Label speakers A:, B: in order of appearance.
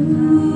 A: Oh.